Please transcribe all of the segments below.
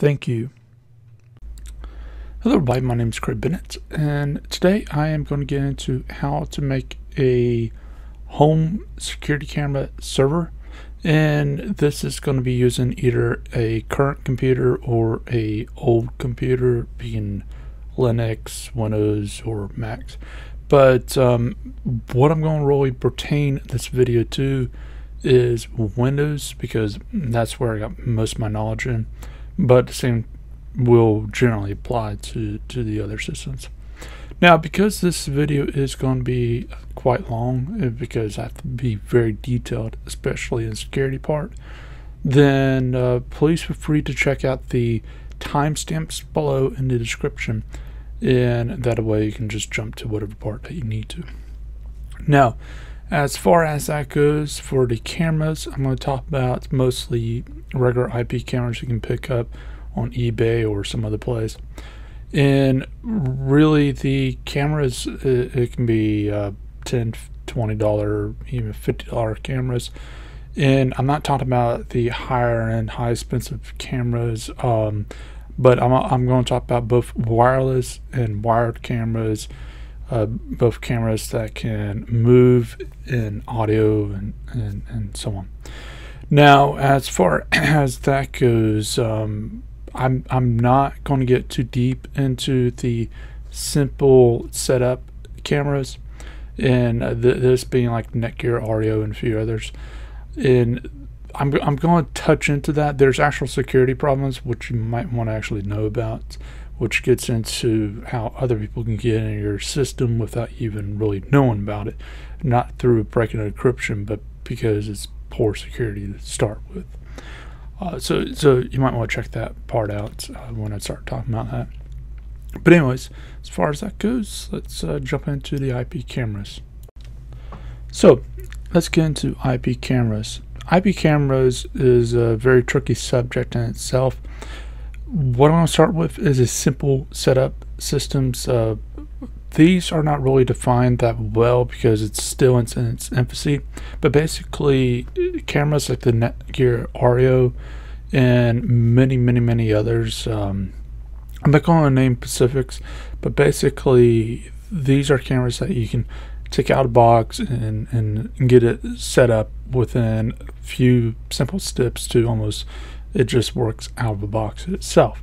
Thank you. Hello everybody, my name is Craig Bennett and today I am going to get into how to make a home security camera server and this is going to be using either a current computer or a old computer being Linux, Windows or Macs. But um, what I'm going to really pertain this video to is Windows because that's where I got most of my knowledge in but the same will generally apply to, to the other systems. Now, because this video is going to be quite long, uh, because I have to be very detailed, especially in the security part, then uh, please feel free to check out the timestamps below in the description, and that way you can just jump to whatever part that you need to. Now, as far as that goes for the cameras, I'm going to talk about mostly regular IP cameras you can pick up on eBay or some other place. And really, the cameras, it, it can be uh, 10 $20, even $50 cameras. And I'm not talking about the higher end, high expensive cameras, um, but I'm, I'm going to talk about both wireless and wired cameras, uh, both cameras that can move in audio and, and, and so on. Now, as far as that goes, um, I'm I'm not going to get too deep into the simple setup cameras, and uh, th- this being like Netgear, Arlo, and a few others. And I'm I'm going to touch into that. There's actual security problems which you might want to actually know about, which gets into how other people can get in your system without even really knowing about it, not through breaking encryption, but because it's poor security to start with. Uh, so, so you might want to check that part out uh, when I start talking about that. But anyways, as far as that goes, let's uh, jump into the IP cameras. So, let's get into IP cameras. IP cameras is a very tricky subject in itself. What I'm going to start with is a simple setup systems. Uh, these are not really defined that well because it's still in, in its infancy. But basically, cameras like the Netgear Arlo and many, many, many others. Um, I'm not going to name specifics, but basically, these are cameras that you can take out a box and, and get it set up within a few simple steps to almost it just works out of the box itself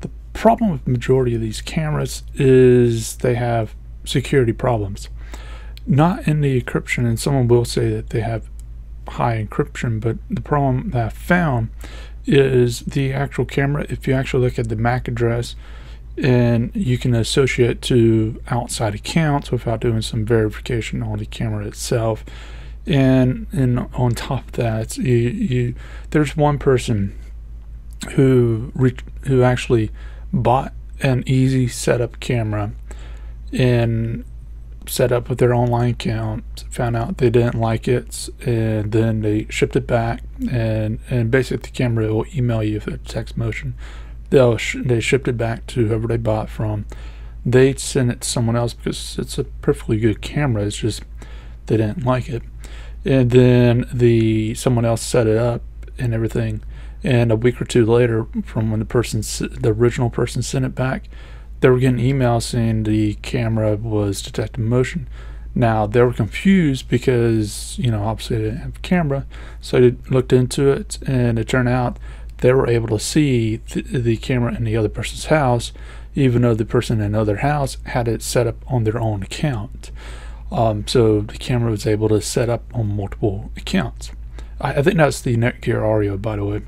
The problem with majority of these cameras is they have security problems. Not in the encryption, and someone will say that they have high encryption, but the problem that I found is the actual camera. If you actually look at the MAC address, and you can associate to outside accounts without doing some verification on the camera itself. And and on top of that, you, you there's one person who who actually bought an easy setup camera and set up with their online account found out they didn't like it and then they shipped it back. And and basically the camera will email you if it's text motion. They'll sh- they shipped it back to whoever they bought from. They sent it to someone else because it's a perfectly good camera. It's just they didn't like it and then the someone else set it up and everything and a week or two later, from when the person, the original person, sent it back, they were getting emails saying the camera was detecting motion. Now they were confused because you know obviously they didn't have a camera, so they looked into it, and it turned out they were able to see th- the camera in the other person's house, even though the person in the other house had it set up on their own account. Um, so the camera was able to set up on multiple accounts. I, I think that's the Netgear Arlo, by the way.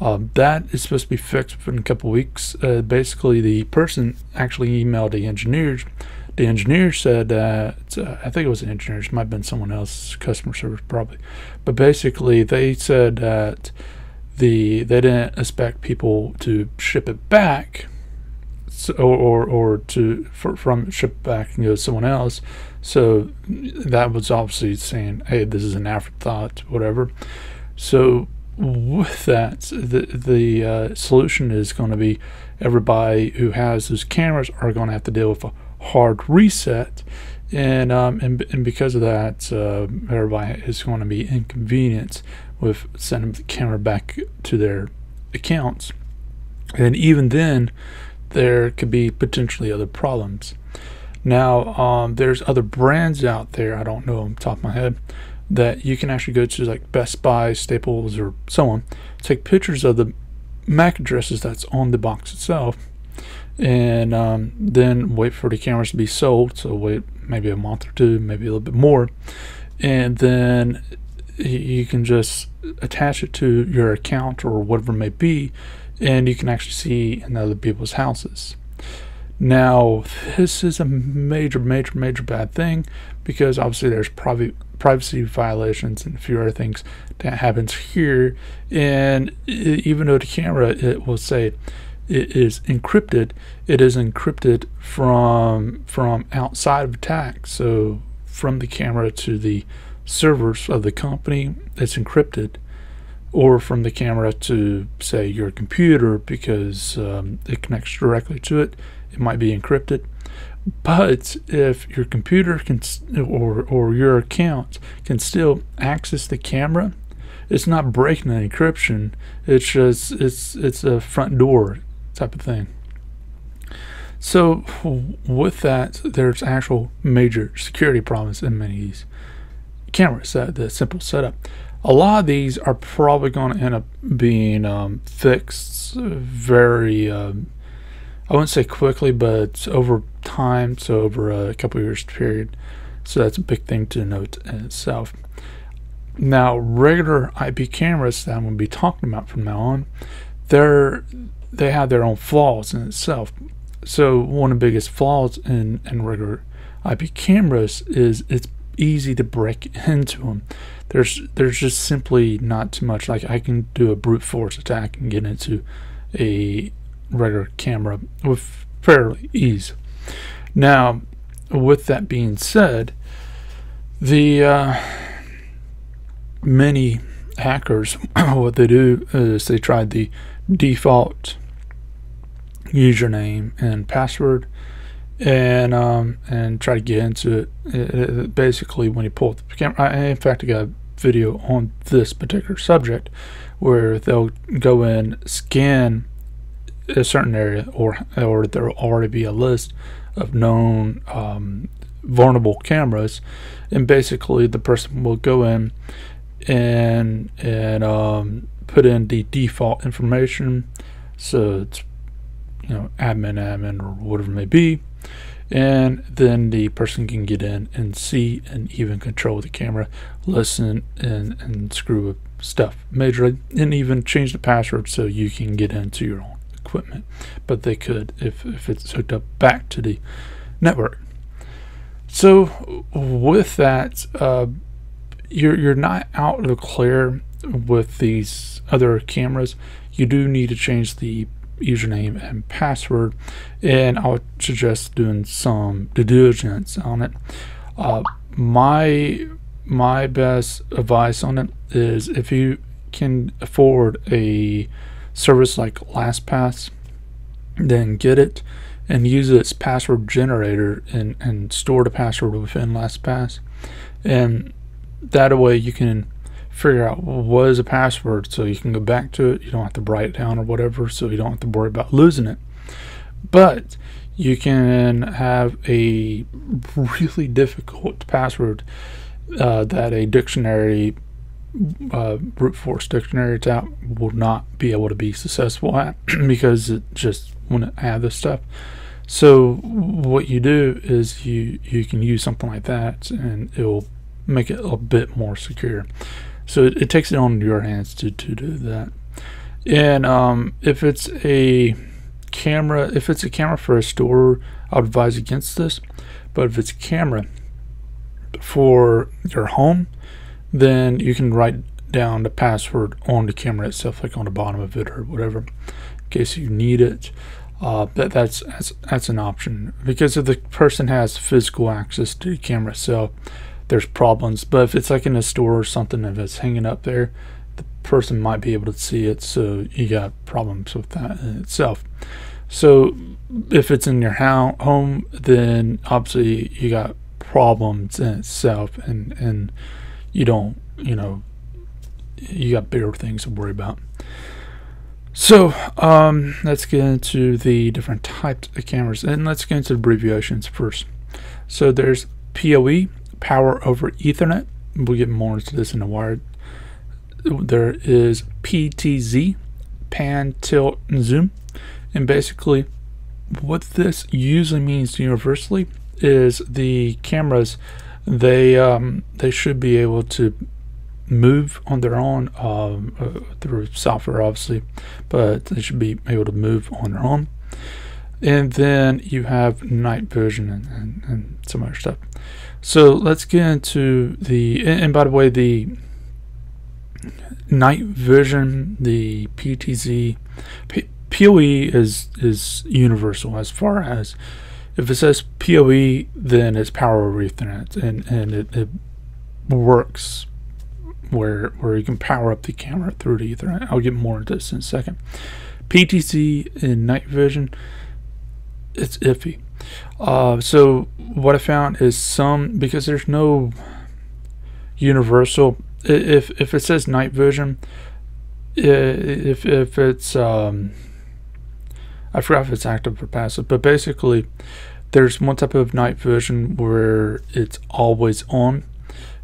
Um, that is supposed to be fixed within a couple weeks. Uh, basically, the person actually emailed the engineers. The engineer said that uh, I think it was an engineer. It might have been someone else, customer service probably. But basically, they said that the they didn't expect people to ship it back, so, or, or or to for, from ship back and go to someone else. So that was obviously saying, hey, this is an afterthought, whatever. So with that, the the uh, solution is going to be everybody who has those cameras are going to have to deal with a hard reset, and um, and, and because of that, uh, everybody is going to be inconvenienced with sending the camera back to their accounts. And even then, there could be potentially other problems. Now, um, there's other brands out there, I don't know on top of my head, that you can actually go to like Best Buy, Staples, or so on, take pictures of the MAC addresses that's on the box itself, and um, then wait for the cameras to be sold. So wait maybe a month or two, maybe a little bit more, and then you can just attach it to your account or whatever it may be, and you can actually see in other people's houses. Now, this is a major, major, major bad thing because obviously there's private privacy violations and a few other things that happens here. And even though the camera it will say it is encrypted, it is encrypted from from outside of attack. So from the camera to the servers of the company, it's encrypted or from the camera to say your computer because um, it connects directly to it it might be encrypted. But if your computer can or or your account can still access the camera, it's not breaking the encryption. It's just it's it's a front door type of thing. So with that, there's actual major security problems in many of these cameras. The simple setup. A lot of these are probably going to end up being um, fixed very um, I wouldn't say quickly, but over time, so over a couple years period. So that's a big thing to note in itself. Now, regular IP cameras that I'm going to be talking about from now on, they're they have their own flaws in itself. So one of the biggest flaws in, in regular IP cameras is it's easy to break into them. There's there's just simply not too much. Like I can do a brute force attack and get into a regular camera with fairly ease. Now, with that being said, the uh, many hackers, what they do is they try the default username and password and um, and try to get into it. it, it basically, when you pull up the camera, I, in fact, I got a video on this particular subject where they'll go in, scan a certain area, or or there will already be a list of known um, vulnerable cameras, and basically the person will go in and and um, put in the default information, so it's you know admin admin or whatever it may be, and then the person can get in and see and even control the camera, listen and and screw up stuff majorly, and even change the password so you can get into your own equipment, but they could if, if it's hooked up back to the network. So with that, uh, you're you're not out of the clear with these other cameras. You do need to change the username and password, and I would suggest doing some due diligence on it. Uh, my my best advice on it is if you can afford a service like LastPass, then get it and use its password generator and, and store the password within LastPass. And that way you can figure out what is a password so you can go back to it. You don't have to write it down or whatever, so you don't have to worry about losing it. But you can have a really difficult password uh, that a dictionary uh, brute force dictionary attack will not be able to be successful at because it just wouldn't have this stuff. So what you do is you you can use something like that and it will make it a bit more secure. So it, it takes it on your hands to, to do that. And um, if it's a camera, if it's a camera for a store, I would advise against this. But if it's a camera for your home, then you can write down the password on the camera itself, like on the bottom of it or whatever, in case you need it. Uh, that that's, that's that's an option because if the person has physical access to the camera itself, there's problems. But if it's like in a store or something, if it's hanging up there, the person might be able to see it, so you got problems with that in itself. So if it's in your home, then obviously you got problems in itself, and and you don't, you know, you got bigger things to worry about. So um, let's get into the different types of cameras and let's get into abbreviations first. So there's PoE, Power over Ethernet. We'll get more into this in a while. There is PTZ, Pan, Tilt, and Zoom. And basically what this usually means universally is the cameras they um, they should be able to move on their own um, uh, through software, obviously, but they should be able to move on their own. And then you have night vision and, and, and some other stuff. So let's get into the, and, and by the way, the night vision, the PTZ, P, PoE is is universal as far as if it says PoE, then it's power over Ethernet, and and it, it works where where you can power up the camera through the Ethernet. I'll get more into this in a second. PTZ and night vision, it's iffy. Uh, so what I found is some because there's no universal. If if it says night vision, if if it's um, I forgot if it's active or passive, but basically there's one type of night vision where it's always on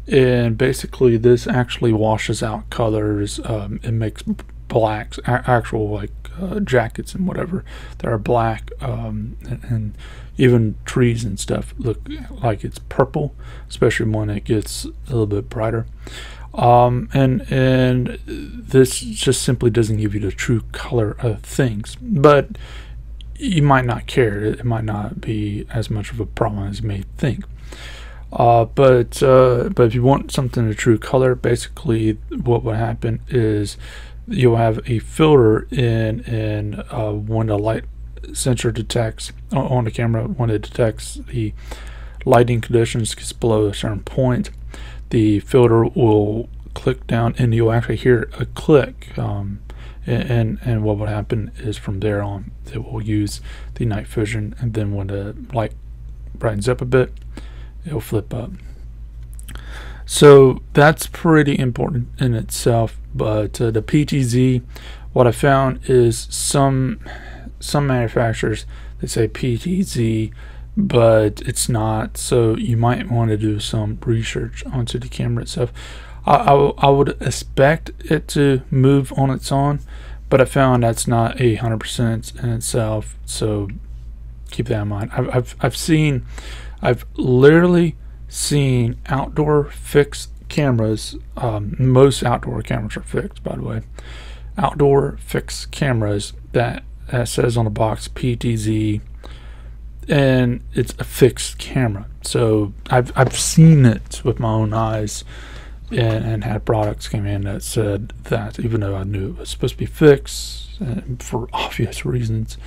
and basically this actually washes out colors um, it makes blacks actual like uh, jackets and whatever that are black um, and, and, even trees and stuff look like it's purple especially when it gets a little bit brighter um, and and this just simply doesn't give you the true color of things. But you might not care. It might not be as much of a problem as you may think. Uh, but uh, but if you want something a true color, basically what will happen is you'll have a filter in in uh, when the light sensor detects on the camera when it detects the lighting conditions gets below a certain point, the filter will click down and you'll actually hear a click. Um, and and what would happen is from there on it will use the night vision and then when the light brightens up a bit it'll flip up. So that's pretty important in itself. But uh, the PTZ, what I found is some some manufacturers they say PTZ, but it's not. So you might want to do some research onto the camera itself. I, I, I would expect it to move on its own, but I found that's not a hundred percent in itself. So keep that in mind. I've I've, I've seen I've literally seen outdoor fixed cameras. Um, most outdoor cameras are fixed, by the way. Outdoor fixed cameras that, that says on the box PTZ, and it's a fixed camera. So I've I've seen it with my own eyes, and, and had products come in that said that, even though I knew it was supposed to be fixed for obvious reasons.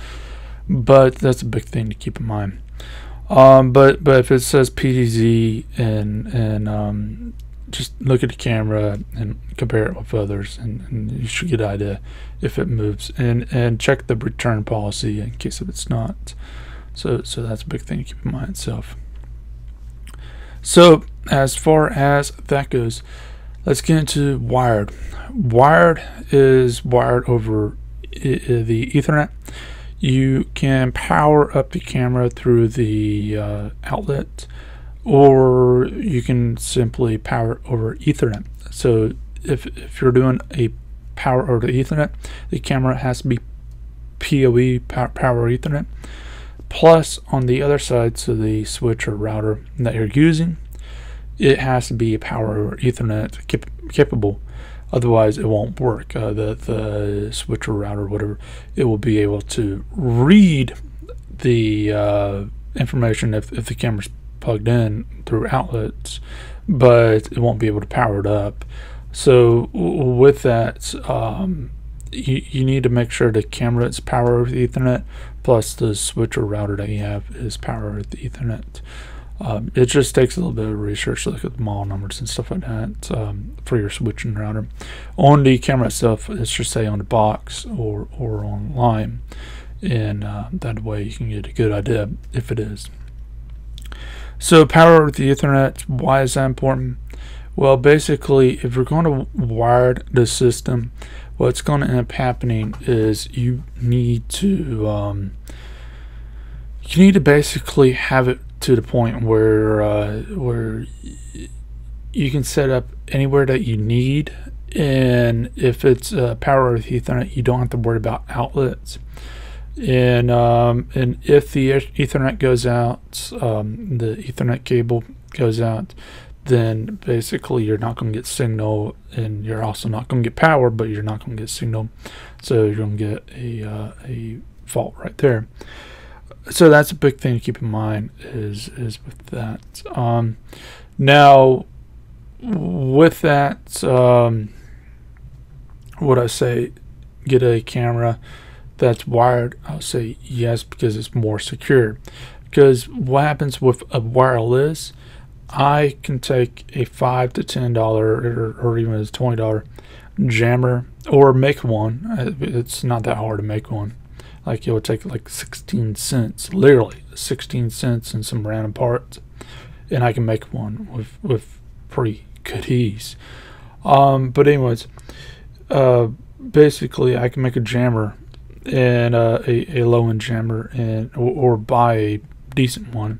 But that's a big thing to keep in mind. Um, but but if it says PTZ and and um, just look at the camera and compare it with others, and, and, you should get an idea if it moves. And and check the return policy in case if it's not. So so that's a big thing to keep in mind itself. So as far as that goes, let's get into wired. Wired is wired over the Ethernet you can power up the camera through the uh, outlet or you can simply power over ethernet so if, if you're doing a power over ethernet the camera has to be poe power, power ethernet plus on the other side so the switch or router that you're using it has to be a power over ethernet cap capable Otherwise, it won't work. Uh, the the switcher router, whatever, it will be able to read the uh, information if, if the camera's plugged in through outlets, but it won't be able to power it up. So with that, um, you, you need to make sure the camera is power over Ethernet, plus the switcher router that you have is power over the Ethernet. Um, it just takes a little bit of research to look at the model numbers and stuff like that um, for your switching router. On the camera itself, it just say on the box or, or online, and uh, that way you can get a good idea if it is. So power with the Ethernet, why is that important? Well, basically, if you're going to wire the system what's going to end up happening is you need to um, you need to basically have it to the point where uh, where you can set up anywhere that you need. And if it's uh, power with ethernet you don't have to worry about outlets. And um, and if the ethernet goes out um, the ethernet cable goes out then basically you're not going to get signal and you're also not going to get power but you're not going to get signal. So you're going to get a, uh, a fault right there. So that's a big thing to keep in mind is is with that. Um, now with that um, would I say get a camera that's wired? I'll say yes because it's more secure. Because what happens with a wireless I can take a five to ten dollar or, or even a twenty dollar jammer or make one. It's not that hard to make one. Like it would take like 16 cents, literally 16 cents and some random parts, and I can make one with with pretty good ease. Um, but anyways, uh, basically I can make a jammer and uh, a, a low end jammer and or, or buy a decent one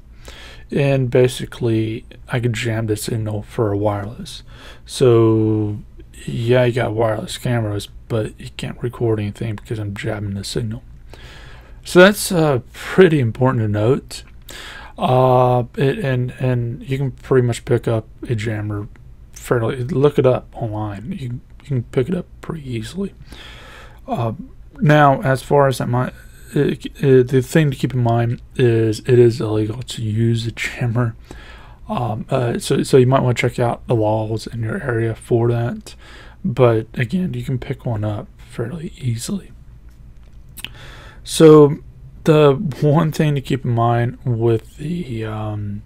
and basically I could jam the signal for a wireless. So yeah, you got wireless cameras, but you can't record anything because I'm jamming the signal. So that's uh, pretty important to note. Uh, it, and and you can pretty much pick up a jammer fairly. Look it up online. You, you can pick it up pretty easily. Uh, now, as far as that might the thing to keep in mind is it is illegal to use a jammer. Um, uh, so, so you might want to check out the laws in your area for that. But again, you can pick one up fairly easily. So, the one thing to keep in mind with the um,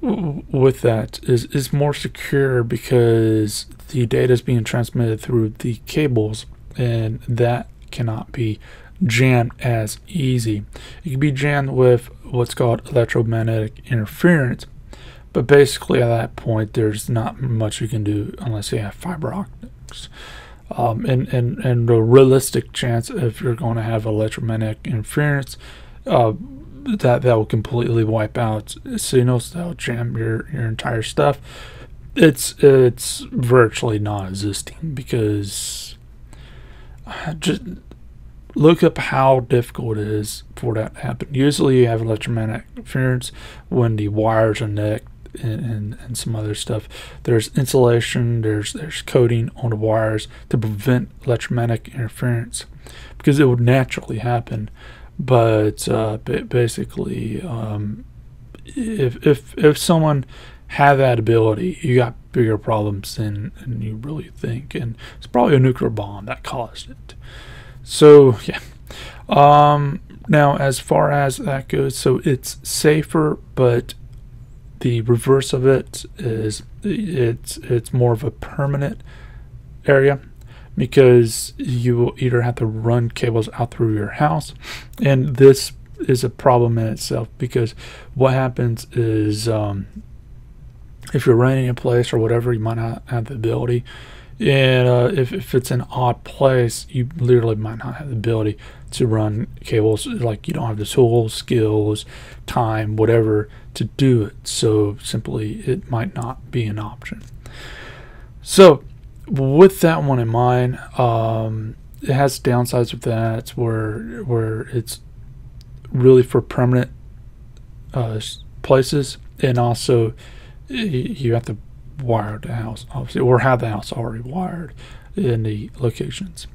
with that is is more secure because the data is being transmitted through the cables, and that cannot be jammed as easy. It can be jammed with what's called electromagnetic interference, but basically at that point there's not much you can do unless you have fiber optics. Um, and, and, and the realistic chance if you're going to have electromagnetic interference, uh, that that will completely wipe out signals that will jam your, your entire stuff. It's it's virtually non-existing because just look up how difficult it is for that to happen. Usually, you have electromagnetic interference when the wires are necked and, and, and, some other stuff. There's insulation, there's there's coating on the wires to prevent electromagnetic interference because it would naturally happen. But uh, basically, um, if if if someone had that ability, you got bigger problems than, than you really think, and it's probably a nuclear bomb that caused it. So yeah. Um, now, as far as that goes, so it's safer, but the reverse of it is it's it's more of a permanent area because you will either have to run cables out through your house, and this is a problem in itself because what happens is um, if you're renting a place or whatever, you might not have the ability and uh, if, if it's an odd place, you literally might not have the ability to run cables. Like you don't have the tools, skills, time, whatever to do it. So simply, it might not be an option. So, with that one in mind, um, it has downsides with that, where where it's really for permanent uh, places, and also you have to wire the house, obviously, or have the house already wired in the locations.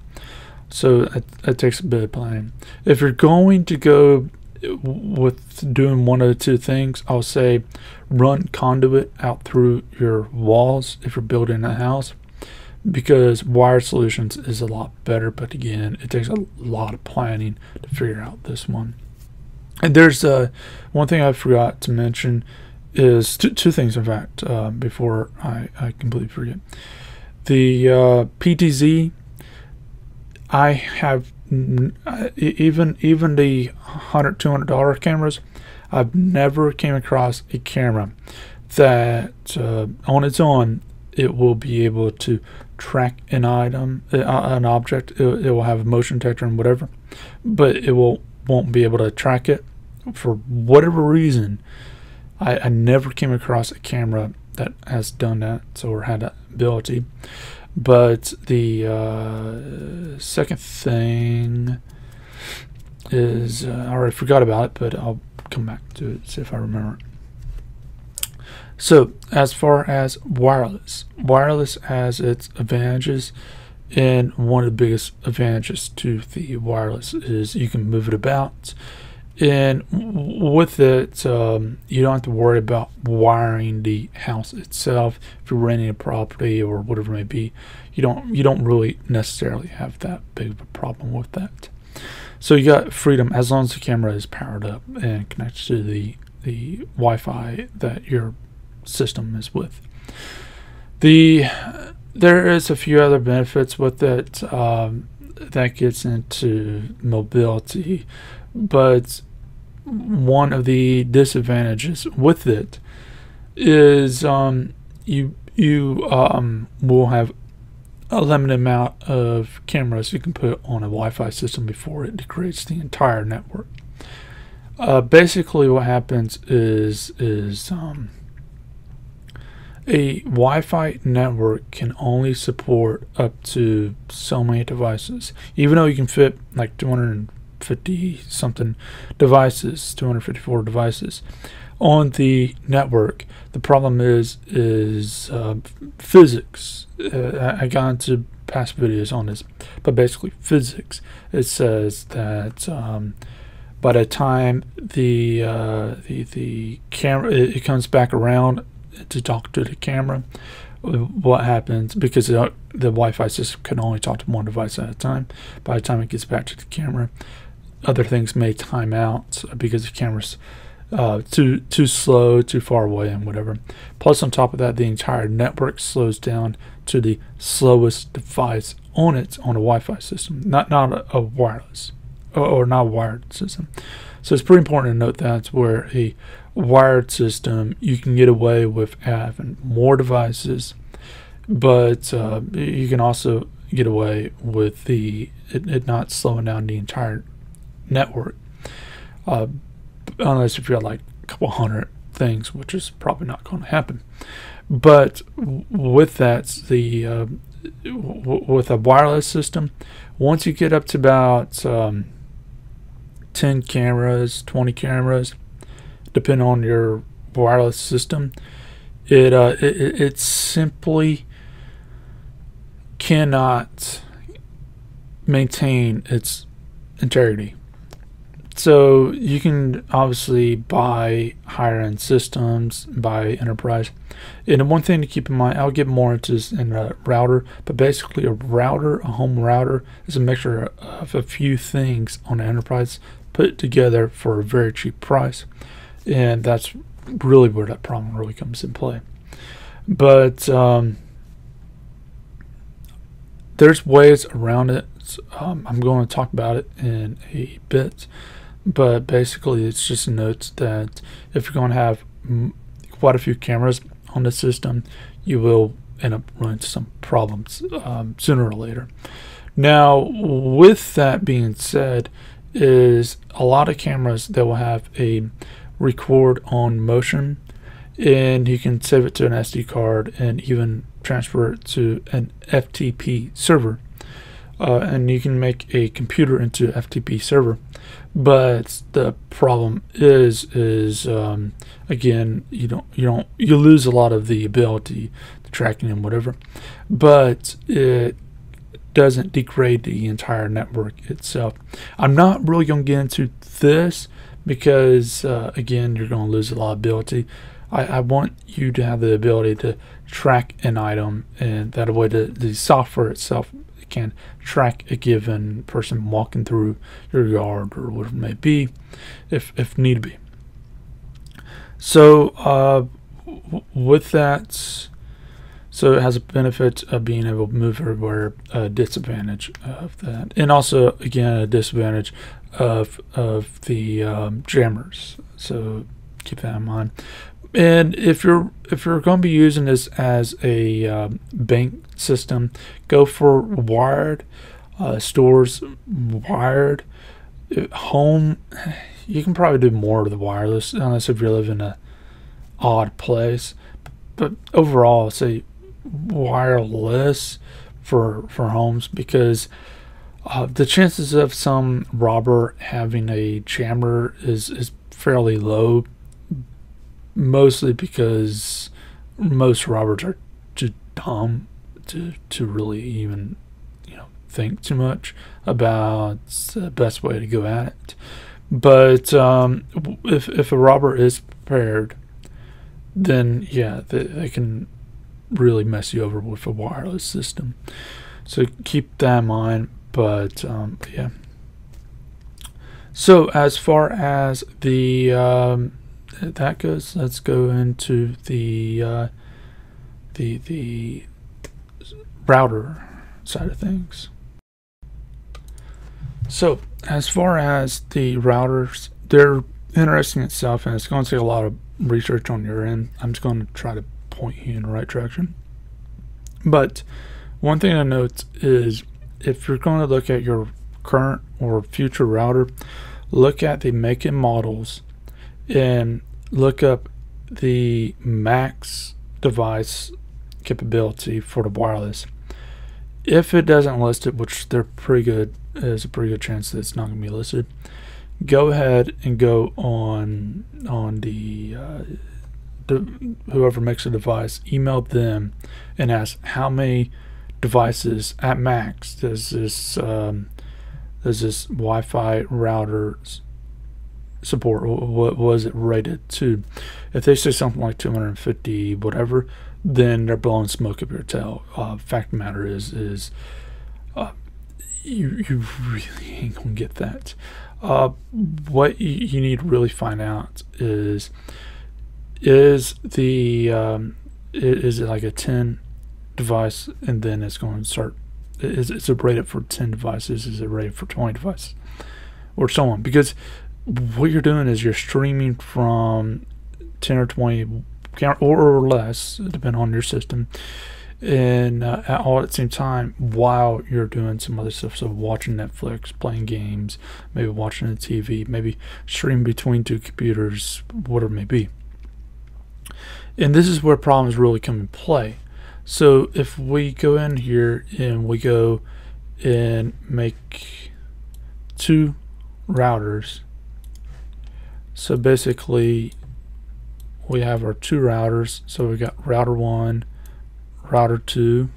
So it, takes a bit of planning. If you're going to go with doing one of the two things, I'll say run conduit out through your walls if you're building a house because wired solutions is a lot better. But again, it takes a lot of planning to figure out this one. And there's uh, one thing I forgot to mention is two, two things, in fact, uh, before I, I completely forget. The uh, PTZ, I have even even the 100 200 dollar cameras i've never came across a camera that uh, on its own it will be able to track an item, uh, an object. It, it, will have a motion detector and whatever, but it will won't be able to track it for whatever reason. I, I never came across a camera that has done that or had that ability. But the uh, second thing is uh, I already forgot about it, but I'll come back to it see if I remember. So as far as wireless, wireless has its advantages, and one of the biggest advantages to the wireless is you can move it about and with it um, you don't have to worry about wiring the house itself if you're renting a property or whatever it may be. You don't you don't really necessarily have that big of a problem with that. So you got freedom as long as the camera is powered up and connected to the the Wi-Fi that your system is with. The there is a few other benefits with it um, that gets into mobility but one of the disadvantages with it is um, you you um, will have a limited amount of cameras you can put on a Wi-Fi system before it degrades the entire network. Uh, basically, what happens is is um, a Wi-Fi network can only support up to so many devices, even though you can fit like 250 something devices, 254 devices on the network. The problem is is uh, physics. Uh, I got into past videos on this, but basically physics. It says that um, by the time the uh, the the camera it, it comes back around to talk to the camera what happens because the, the Wi-Fi system can only talk to one device at a time. By the time it gets back to the camera, other things may time out because the camera's uh, too too slow, too far away, and whatever. Plus, on top of that, the entire network slows down to the slowest device on it on a Wi-Fi system, not not a, a wireless or, or not a wired system. So it's pretty important to note that where a wired system, you can get away with having more devices, but uh, you can also get away with the it, it, not slowing down the entire network. Uh, unless if you got like a couple hundred things, which is probably not going to happen. But with that, the uh, with a wireless system, once you get up to about um, 10 cameras, 20 cameras, depending on your wireless system. It, uh, it, it simply cannot maintain its integrity. So you can obviously buy higher end systems, buy enterprise. And one thing to keep in mind, I'll get more into this in a router, but basically a router, a home router, is a mixture of a few things on enterprise put together for a very cheap price and that's really where that problem really comes in play. But um, there's ways around it. Um, I'm going to talk about it in a bit, but basically, it's just a note that if you're going to have quite a few cameras on the system, you will end up running into some problems um, sooner or later. Now, with that being said, is a lot of cameras that will have a record on motion and you can save it to an SD card and even transfer it to an FTP server. Uh, and you can make a computer into FTP server. But the problem is, is um, again, you don't, you don't, you lose a lot of the ability, the tracking and whatever. But it doesn't degrade the entire network itself. I'm not really going to get into this because uh, again you're going to lose a lot of ability I, I, want you to have the ability to track an item and that way the, the software itself can track a given person walking through your yard or whatever it may be if, if need be so uh, with that so it has a benefit of being able to move everywhere, a disadvantage of that. And also, again, a disadvantage of, of the um, jammers. So keep that in mind. And if you're if you're going to be using this as a um, bank system, go for wired uh, stores, wired uh, home. You can probably do more of the wireless unless if you live in a odd place. But overall, say wireless for for homes because uh, the chances of some robber having a jammer is is fairly low. Mostly because most robbers are too dumb to to really even you know think too much about the best way to go at it. But um, if if a robber is prepared, then yeah, they, they can really mess you over with a wireless system. So keep that in mind. But um, yeah. So as far as the um, that goes, let's go into the uh, the the router side of things. So as far as the routers, they're interesting itself, and it's going to take a lot of research on your end. I'm just going to try to point you in the right direction. But one thing to note is if you're going to look at your current or future router, look at the make and models and look up the max device capability for the wireless. If it doesn't list it, which they're pretty good, there's a pretty good chance that it's not going to be listed. Go ahead and go on on the, uh, the whoever makes a device, email them and ask how many devices at max does this um, does this Wi-Fi router support? What was it rated to? If they say something like 250 whatever, then they're blowing smoke up your tail. Uh, fact the matter is is uh, you you really ain't gonna get that. Uh, what you, you, need to really find out is is the um, is it like a 10 device and then it's going to start is it's rated for 10 devices is it rated for 20 devices or so on because what you're doing is you're streaming from 10 or 20 or less depending on your system and uh, all at the same time while you're doing some other stuff. So watching netflix playing games maybe watching the tv maybe streaming between two computers whatever it may be. And this is where problems really come in play. So if we go in here and we go and make two routers so basically we have our two routers. So we've got router one router 2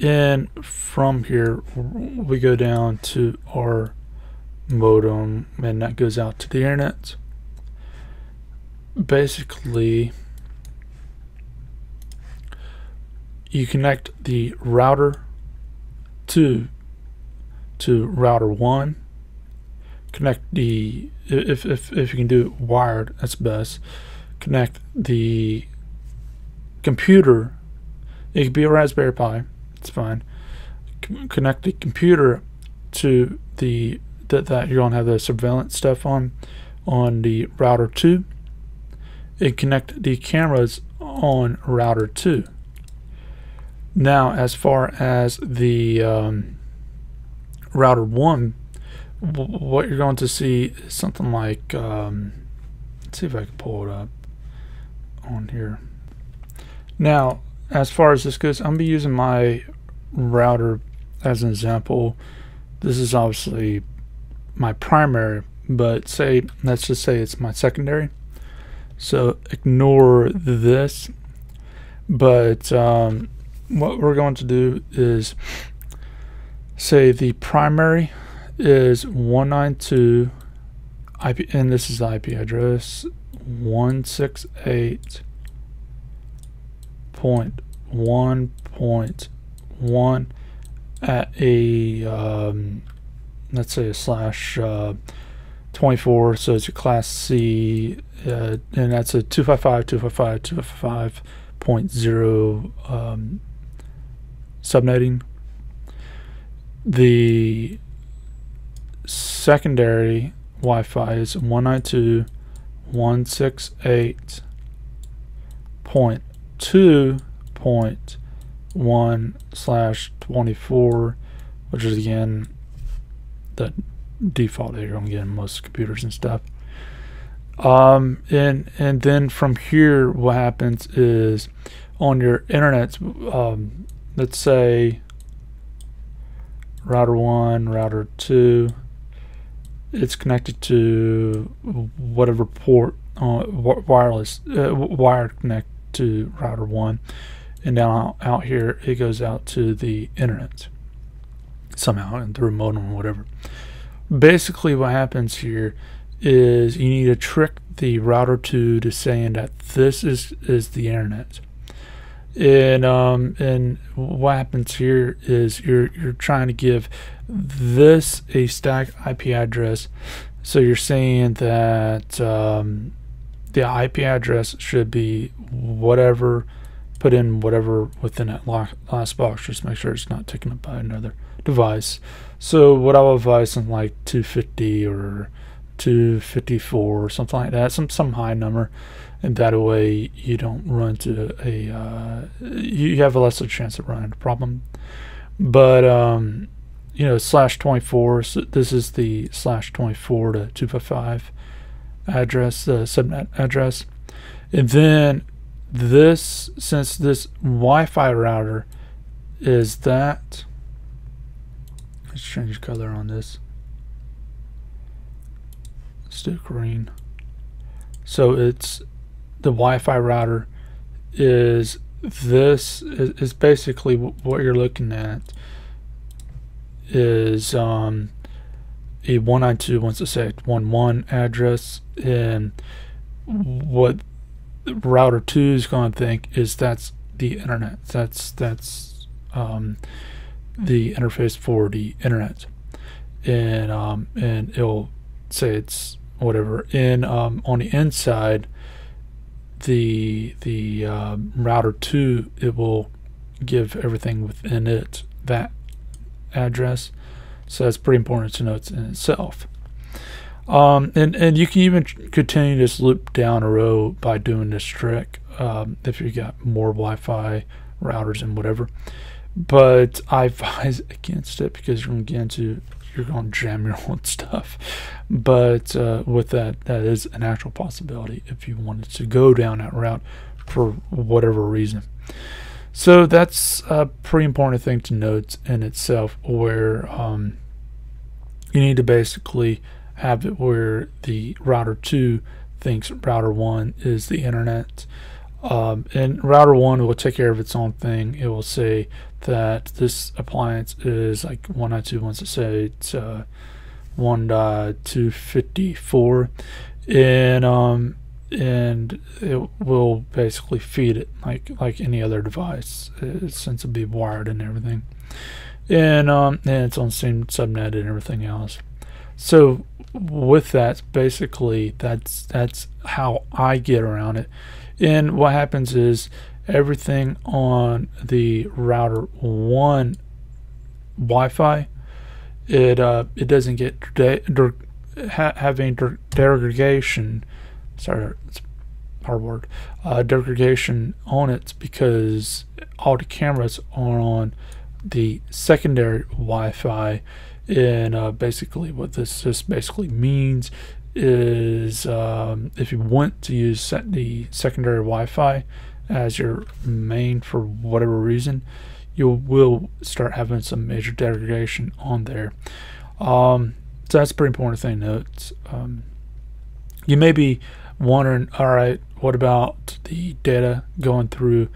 and from here we go down to our modem and that goes out to the internet. Basically you connect the router 2 to router 1 connect the if, if, if you can do it wired that's best connect the computer it could be a Raspberry Pi. It's fine. C connect the computer to the that that you're gonna have the surveillance stuff on on the router two. And connect the cameras on router two. Now, as far as the um, router one, what you're going to see is something like. Um, let's see if I can pull it up on here. Now, as far as this goes, I'm gonna be using my router as an example. This is obviously my primary, but say, let's just say it's my secondary. So ignore this. But um, what we're going to do is say the primary is 192 IP, and this is the IP address 168 point one point one at a um, let's say a slash uh, 24 so it's a class C uh, and that's a 255 255 255.0 um, subnetting. The secondary Wi-Fi is 192.168 point two point one slash twenty four, which is again the default that you're gonna get in most computers and stuff. Um, and and then from here, what happens is on your internet, um, let's say router one, router two, it's connected to whatever port uh, wireless uh, wire connect to router one, and down out here it goes out to the internet somehow and through modem or whatever. Basically, what happens here is you need to trick the router 2 to saying that this is is the internet and um and what happens here is you're you're trying to give this a stack IP address? So you're saying that um, the IP address should be whatever put in whatever within that last box just make sure it's not taken up by another device. So what I would advise something like 250 or 254 or something like that, some some high number, and that way you don't run to a uh, you have a lesser chance of running a problem. But um, you know, slash 24. So this is the slash 24 to 255 address, the uh, subnet address, and then this since this Wi-Fi router is that. Let's change color on this still green. So it's the Wi-Fi router is this is, is basically what you're looking at is um, a 192.168.11 address. And what router 2 is going to think is that's the internet. That's that's um, the interface for the internet. And um, and it'll say it's whatever. And um, on the inside, the the uh, router two it will give everything within it that address. So that's pretty important to note in itself. Um, and and you can even continue this loop down a row by doing this trick um, if you got more Wi-Fi routers and whatever. But I advise against it because you're going to get into you're going to jam your own stuff. But uh, with that, that is an actual possibility if you wanted to go down that route for whatever reason. So that's a pretty important thing to note in itself, where um, you need to basically have it where the router 2 thinks router 1 is the internet. Um, and router 1 will take care of its own thing. It will say that this appliance is like 192.168 uh, 1.254 and um and it will basically feed it like like any other device. Uh, since it'll be wired and everything. And um and it's on the same subnet and everything else. So with that basically that's that's how I get around it. And what happens is everything on the router one Wi-Fi, it uh, it doesn't get de- ha- having de- degradation. Sorry, it's hard word. Uh, degradation on it because all the cameras are on the secondary Wi-Fi, and uh, basically what this just basically means is um, if you want to use the secondary Wi-Fi as your main for whatever reason, you will start having some major degradation on there. Um, so that's a pretty important thing to note. Um, you may be wondering, all right, what about the data going through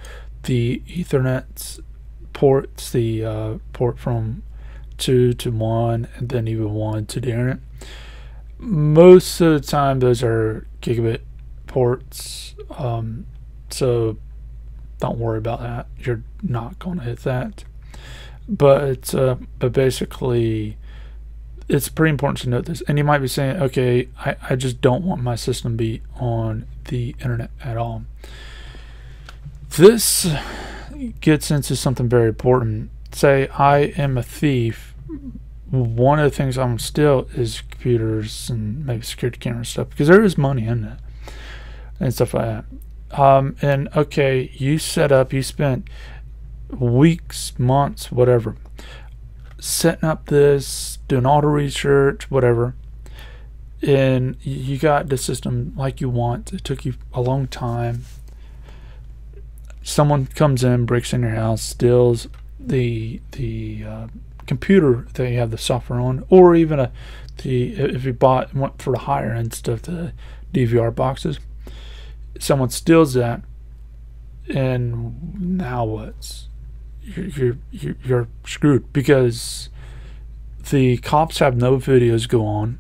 the Ethernet ports, the uh, port from 2 to 1, and then even 1 to the? Most of the time, those are gigabit ports. Um, so don't worry about that. You're not going to hit that. But uh, but basically, it's pretty important to note this. And you might be saying, okay, I, I just don't want my system to be on the internet at all. This gets into something very important. Say I am a thief. One of the things I'm still is computers and maybe security camera stuff because there is money in that and stuff like that Um, and okay, you set up, you spent weeks, months, whatever, setting up this, doing the research, whatever. And you got the system like you want. It took you a long time. Someone comes in, breaks in your house, steals the the uh, computer that you have the software on, or even a the if you bought went for the higher end stuff, the DVR boxes. Someone steals that, and now what's you're you're screwed because the cops have no videos go on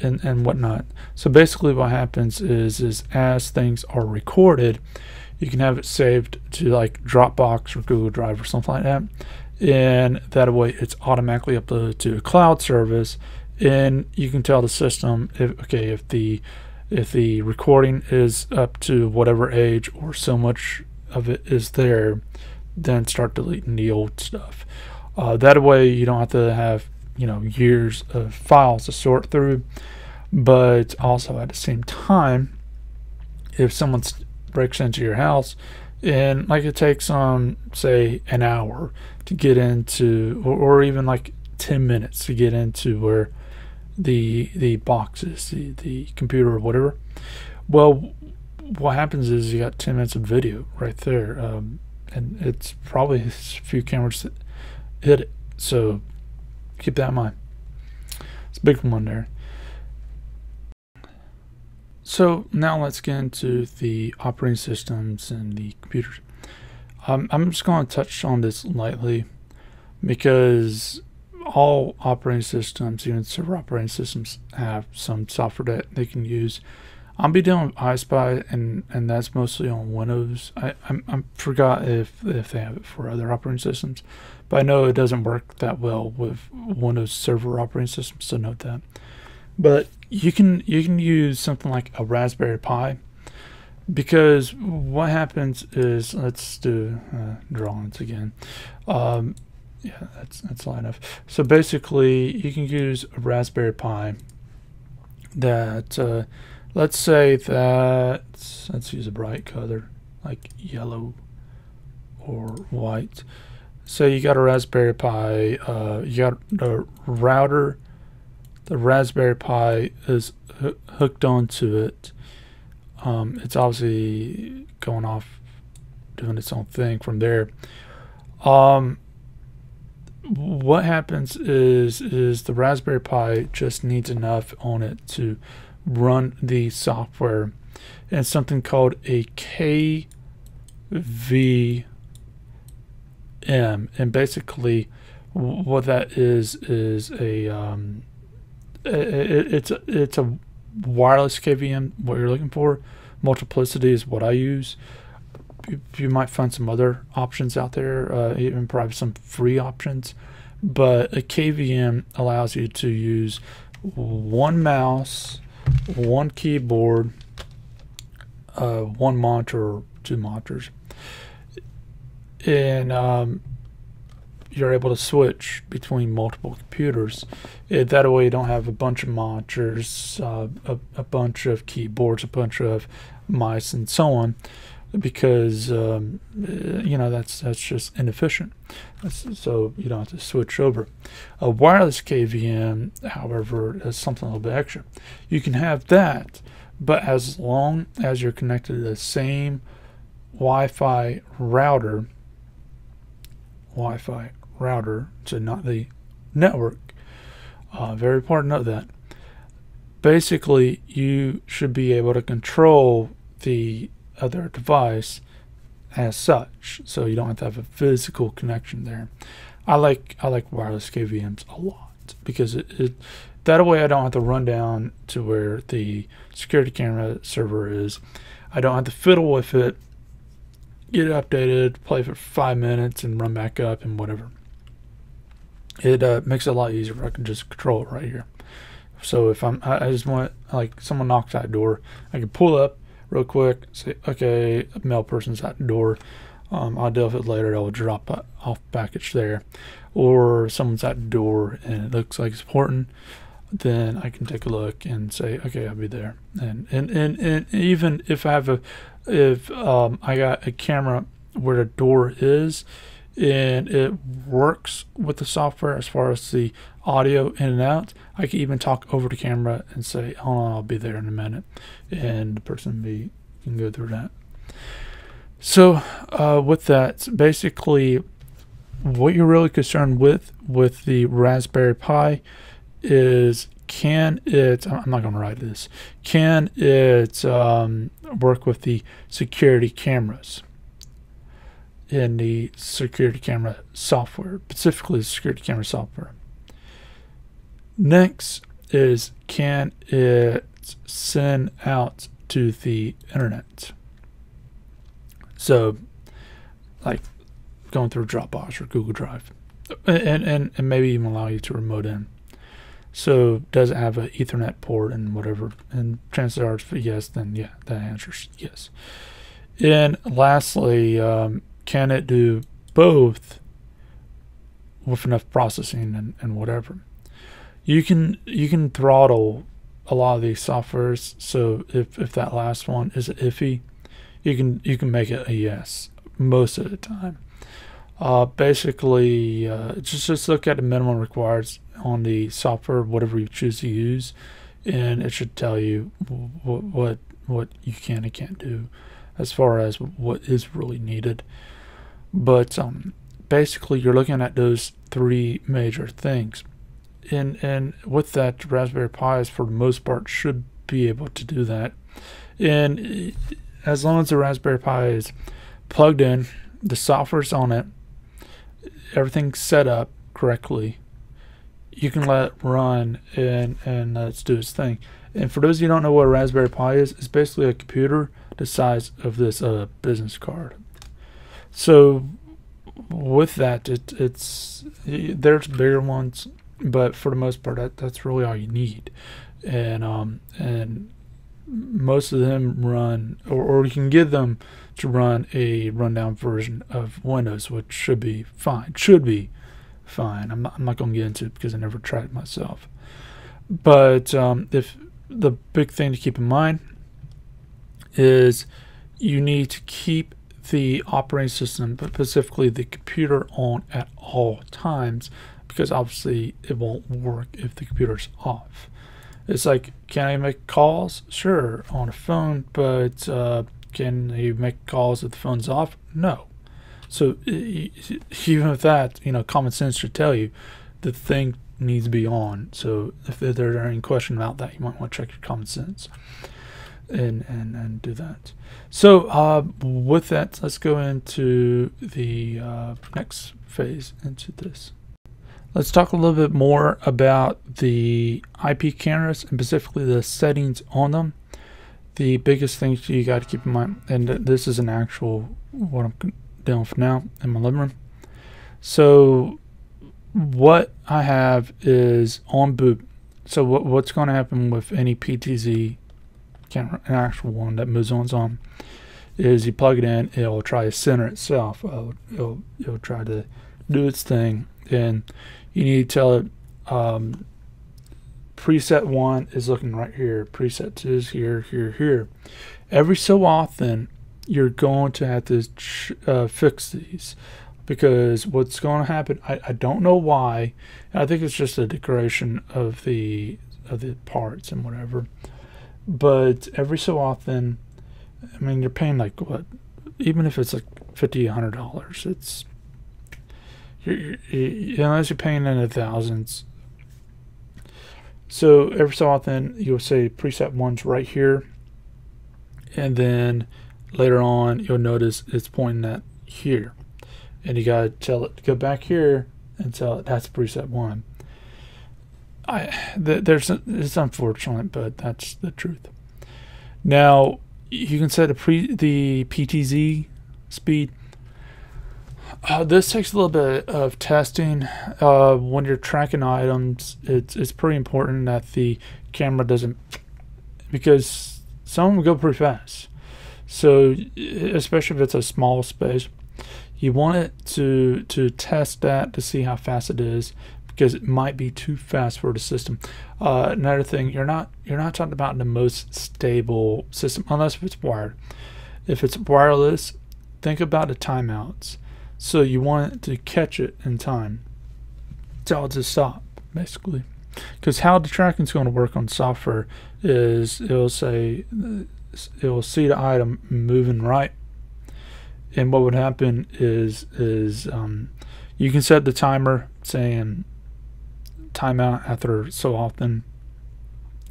and and whatnot. So basically, what happens is is as things are recorded, you can have it saved to like Dropbox or Google Drive or something like that, and that way it's automatically uploaded to a cloud service, and you can tell the system if okay if the if the recording is up to whatever age or so much of it is there, then start deleting the old stuff. Uh, that way you don't have to have you know years of files to sort through, but also at the same time, if someone breaks into your house and like it takes um say an hour to get into or, or even like 10 minutes to get into where the the boxes, the the computer or whatever. Well, what happens is you got 10 minutes of video right there, um, and it's probably a few cameras that hit it. So keep that in mind. It's a big one there. So now let's get into the operating systems and the computers. Um, I'm just going to touch on this lightly because all operating systems, even server operating systems, have some software that they can use. I'll be doing iSpy, and and that's mostly on Windows. I I, I forgot if if they have it for other operating systems, but I know it doesn't work that well with Windows Server operating systems. So note that. But you can you can use something like a Raspberry Pi, because what happens is let's do uh, drawings again. Um, yeah, that's that's line enough. So basically, you can use a Raspberry Pi. That uh, let's say that let's use a bright color like yellow or white. So you got a Raspberry Pi. Uh, you got a router. The Raspberry Pi is hooked onto it. Um, it's obviously going off, doing its own thing from there. Um, what happens is is the Raspberry Pi just needs enough on it to run the software. And something called a KVM and basically what that is is a um, it, it's a, it's a wireless KVM what you're looking for. Multiplicity is what I use. You might find some other options out there, uh, even probably some free options. But a KVM allows you to use one mouse, one keyboard, uh, one monitor, two monitors, and um, you're able to switch between multiple computers. It, that way, you don't have a bunch of monitors, uh, a, a bunch of keyboards, a bunch of mice, and so on because um, uh, you know that's that's just inefficient. That's, so you don't have to switch over. A wireless KVM, however, is something a little bit extra. You can have that, but as long as you're connected to the same Wi-Fi router, Wi-Fi router, so not the network. Uh, very important note that. Basically, you should be able to control the other device as such, so you don't have to have a physical connection there. I like I like wireless KVMs a lot because it, it that way I don't have to run down to where the security camera server is. I don't have to fiddle with it, get it updated, play for five minutes, and run back up and whatever. It uh, makes it a lot easier. I can just control it right here. So if I'm, I just want like someone knocks at the door, I can pull up, real quick. Say, okay, a mail person's at the door. Um, I'll deal with it later. I'll drop off package there. Or someone's at the door and it looks like it's important. then I can take a look and say, okay, I'll be there. And and and, and even if I have a, if um, I got a camera where the door is, and it works with the software as far as the audio in and out, I can even talk over the camera and say, hold on, I'll be there in a minute, and the person be can go through that. So uh, with that, basically, what you're really concerned with with the Raspberry Pi is can it i'm not going to write this can it um, work with the security cameras in the security camera software specifically the security camera software next is can it send out to the internet so like going through dropbox or google drive and, and, and maybe even allow you to remote in so does it have an Ethernet port and whatever? And chances are yes, then yeah, that answers yes. And lastly, um, can it do both with enough processing and, and whatever? You can you can throttle a lot of these softwares. So if, if that last one is iffy, you can you can make it a yes most of the time. Uh, basically, uh, just just look at the minimum required on the software, whatever you choose to use, and it should tell you what what what you can and can't do as far as what is really needed. But um, basically, you're looking at those three major things, and and with that, Raspberry Pis for the most part should be able to do that, and as long as the Raspberry Pi is plugged in, the software's on it, everything's set up correctly, you can let it run and and let's do its thing. And for those of you who don't know what a Raspberry Pi is, it's basically a computer the size of this uh, business card. So with that, it, it's there's bigger ones, but for the most part, that, that's really all you need. And um and most of them run, or, or you can get them to run a rundown version of Windows, which should be fine. Should be fine. I'm not, I'm not going to get into it because I never tried it myself. But um, if the big thing to keep in mind is you need to keep the operating system, but specifically the computer, on at all times because obviously it won't work if the computer's off. It's like, can I make calls? Sure, on a phone, but uh, can you make calls if the phone's off? No. So even with that, you know, common sense should tell you the thing needs to be on. So if there's any question about that, you might want to check your common sense and and, and do that. So uh, with that, let's go into the uh, next phase into this. Let's talk a little bit more about the IP cameras and specifically the settings on them. The biggest things you got to keep in mind, and this is an actual what I'm down for now in my living room. So what I have is on boot. So what, what's going to happen with any PTZ camera, an actual one that Muzon's on, its own, is you plug it in, it'll try to center itself. It'll, it'll, it'll try to do its thing, and you need to tell it um, preset one is looking right here, preset two is here, here, here. Every so often, you're going to have to uh, fix these because what's going to happen I, I don't know why I think it's just a decoration of the of the parts and whatever but every so often I mean you're paying like what even if it's like fifty hundred dollars it's you're, you unless you're paying in the thousands. So every so often you'll say preset one's right here and then later on you'll notice it's pointing at here. And you got to tell it to go back here and tell it that's preset one I th there's it's unfortunate but that's the truth. Now you can set a pre the PTZ speed. Uh, this takes a little bit of testing. Uh, when you're tracking items it's it's pretty important that the camera doesn't because some will go pretty fast. So especially if it's a small space, you want it to to test that to see how fast it is because it might be too fast for the system. Uh, another thing, you're not you're not talking about the most stable system unless if it's wired. If it's wireless, think about the timeouts. So you want to catch it in time. Tell it to stop, basically. Because how the tracking is going to work on software is it'll say it will see the item moving right, and what would happen is is um, you can set the timer saying timeout after so often,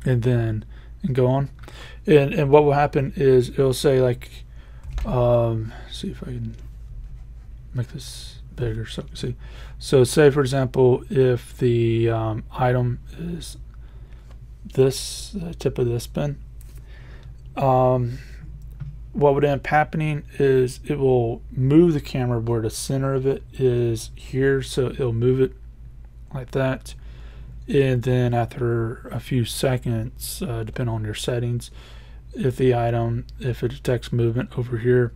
and then and go on, and and what will happen is it'll say like, um, see if I can make this bigger so I can see. So say for example, if the um, item is this tip of this pin, um, what would end up happening is it will move the camera where the center of it is here, so it'll move it like that. And then after a few seconds, uh, depending on your settings, if the item, if it detects movement over here,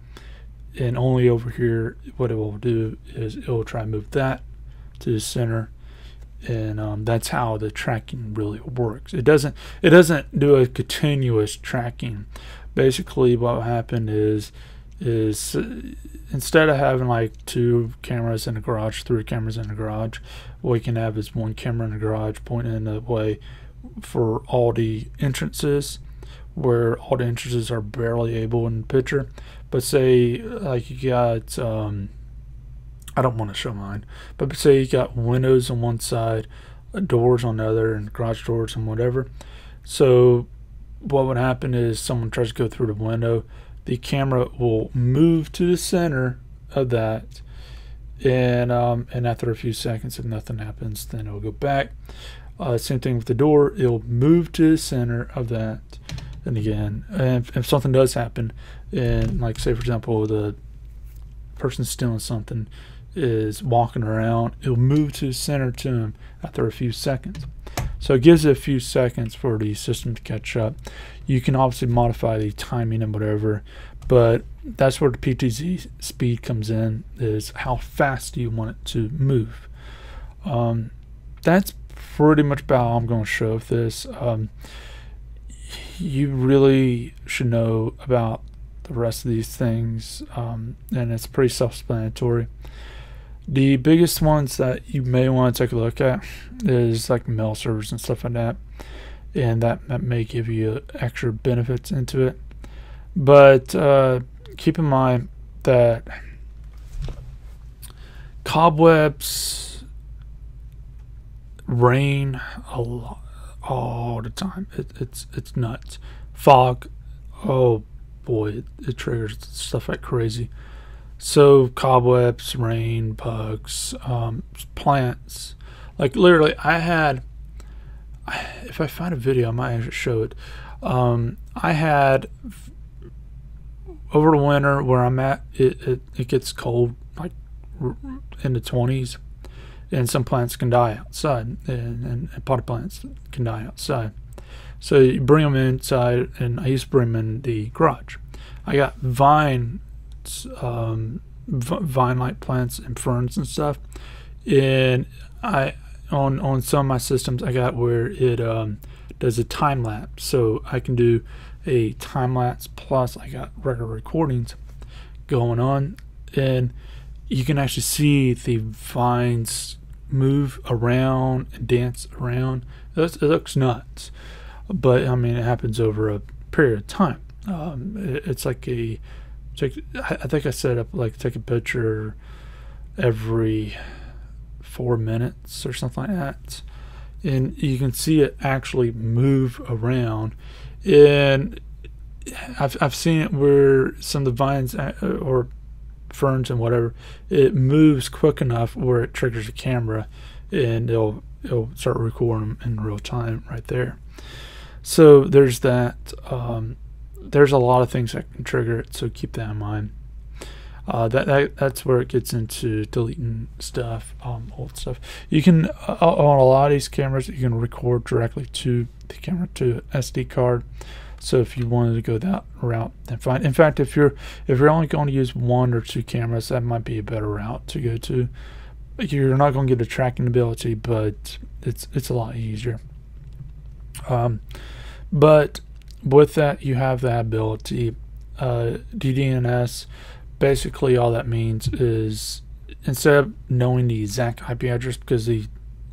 and only over here, what it will do is it will try to move that to the center and um, that's how the tracking really works. It doesn't it doesn't do a continuous tracking. Basically, what happened is is instead of having like two cameras in the garage, three cameras in the garage, what you can have is one camera in the garage pointing in the way for all the entrances where all the entrances are barely able in the picture. But say like you got um, I don't want to show mine, but say you got windows on one side, doors on the other, and garage doors and whatever. So what would happen is someone tries to go through the window, the camera will move to the center of that, and um, and after a few seconds, if nothing happens, then it'll go back. Uh, same thing with the door; it'll move to the center of that, and again, and if, if something does happen, and like say for example, the person stealing something, is walking around, it'll move to the center to him after a few seconds. So it gives it a few seconds for the system to catch up. You can obviously modify the timing and whatever, but that's where the PTZ speed comes in, is how fast do you want it to move. Um, that's pretty much about all I'm going to show with this. Um, you really should know about the rest of these things, um, and it's pretty self-explanatory. The biggest ones that you may want to take a look at is like mail servers and stuff like that. And that, that may give you extra benefits into it. But uh, keep in mind that cobwebs rain a lot all the time. It, it's it's nuts. Fog, oh boy, it, it triggers stuff like crazy. So cobwebs, rain, bugs, um, plants. Like literally, I had. If I find a video, I might show it. Um, I had over the winter where I'm at, it, it, it gets cold, like in the 20s, and some plants can die outside, and, and, and potted plants can die outside. So you bring them inside, and I used to bring them in the garage. I got vine um, vine-like plants and ferns and stuff. And I on on some of my systems I got where it um, does a time lapse, so I can do a time lapse plus I got regular recordings going on, and you can actually see the vines move around and dance around. It, looks nuts, but I mean it happens over a period of time. Um, it, it's like a I think I set up like take a picture every four minutes or something like that, and you can see it actually move around. And I've I've seen it where some of the vines uh, or ferns and whatever it moves quick enough where it triggers the camera, and it'll it'll start recording in real time right there. So there's that. Um, there's a lot of things that can trigger it, so keep that in mind. Uh, that, that that's where it gets into deleting stuff, um, old stuff. You can uh, on a lot of these cameras, you can record directly to the camera to SD card. So if you wanted to go that route, then fine. In fact, if you're if you're only going to use one or two cameras, that might be a better route to go to. you're not going to get a tracking ability, but it's it's a lot easier. Um, but with that, you have that ability. Uh, DDNS, basically all that means is instead of knowing the exact IP address, because the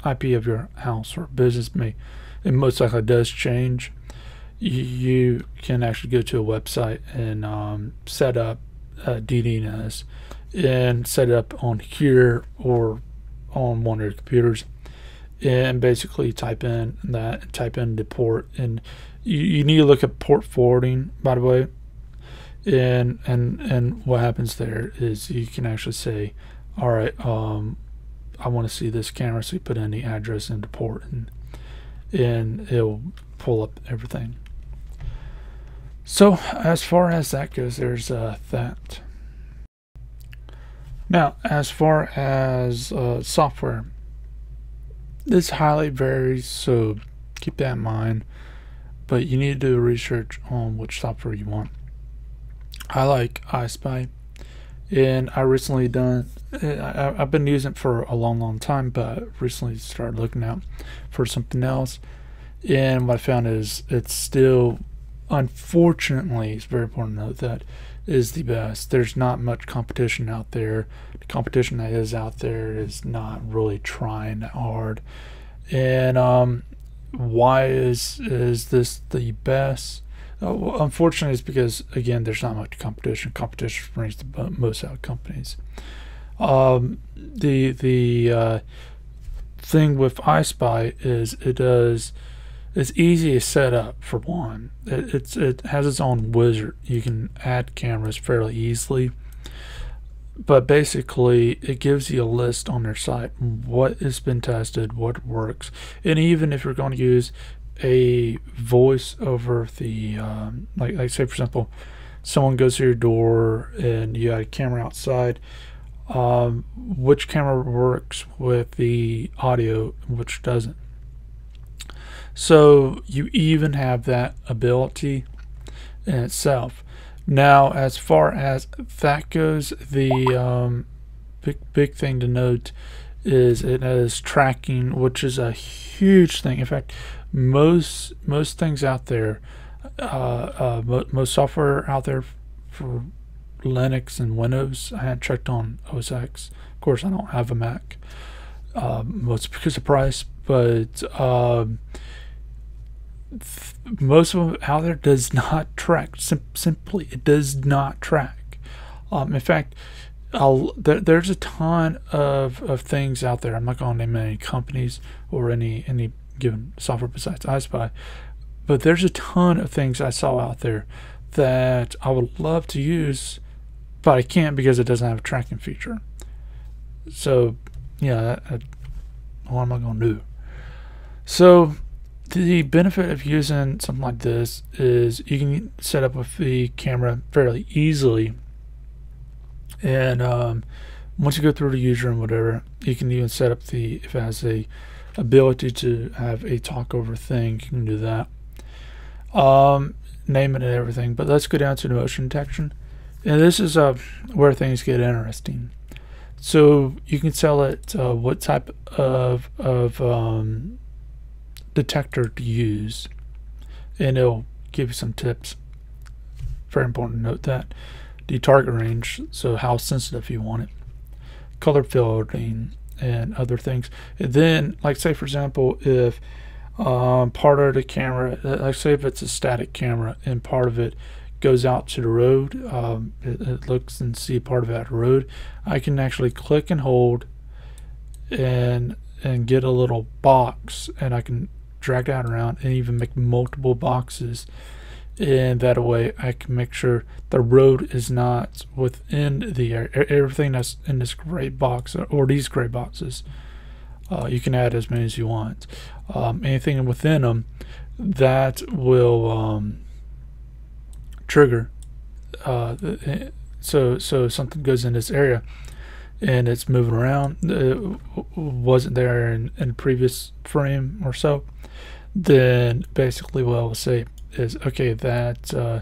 IP of your house or business may, it most likely does change, you can actually go to a website and um, set up uh, DDNS and set it up on here or on one of your computers and basically type in that type in the port. And you, you need to look at port forwarding by the way and and and what happens there is you can actually say all right um i want to see this camera so you put in the address into port and and it'll pull up everything so as far as that goes there's uh, that now, as far as uh, software, this highly varies, so keep that in mind. But you need to do research on which software you want. I like iSpy, and I recently done. I, have been using it for a long, long time, but recently started looking out for something else. And what I found is it's still, unfortunately, it's very important to note that is the best. There's not much competition out there. The competition that is out there is not really trying that hard. And um, why is is this the best? Uh, unfortunately, it's because again, there's not much competition. Competition brings the most out companies. Um, the the uh, thing with iSpy is it does it's easy to set up for one. It, it's it has its own wizard. You can add cameras fairly easily. But basically, it gives you a list on their site what has been tested, what works, and even if you're going to use a voice over the um, like like say for example, someone goes to your door and you have a camera outside. Um, which camera works with the audio, which doesn't so you even have that ability in itself. Now, as far as that goes, the um, big big thing to note is it has tracking, which is a huge thing. In fact, most most things out there, uh, uh, most software out there for Linux and Windows, I had checked on OS X. Of course, I don't have a Mac. Um, most because of price, but um, most of them out there does not track. Sim- simply, it does not track. Um, in fact, there, there's a ton of, of things out there. I'm not going to name any companies or any any given software besides iSpy, but there's a ton of things I saw out there that I would love to use, but I can't because it doesn't have a tracking feature. So, yeah, what am I going to do? So the benefit of using something like this is you can set up with the camera fairly easily and um, once you go through the user and whatever you can even set up the if it has a ability to have a talk over thing you can do that. Um, name it and everything but let's go down to motion detection. And this is uh, where things get interesting. So you can tell it uh, what type of, of um, detector to use and it'll give you some tips. Very important to note that. The target range so how sensitive you want it. Color filtering and other things. And then like say for example if um, part of the camera uh, like say if it's a static camera and part of it goes out to the road um, it, it, looks and see part of that road I can actually click and hold and and get a little box and I can drag that around and even make multiple boxes and that way I can make sure the road is not within the everything that's in this gray box or these gray boxes uh, you can add as many as you want. Um, anything within them that will um, trigger uh, so so something goes in this area and it's moving around it wasn't there in, in previous frame or so then basically what I'll say is okay that uh,